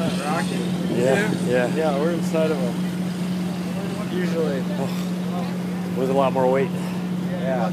Rocking? Yeah, yeah. Yeah, we're inside of them. Usually. With a lot more weight. Yeah.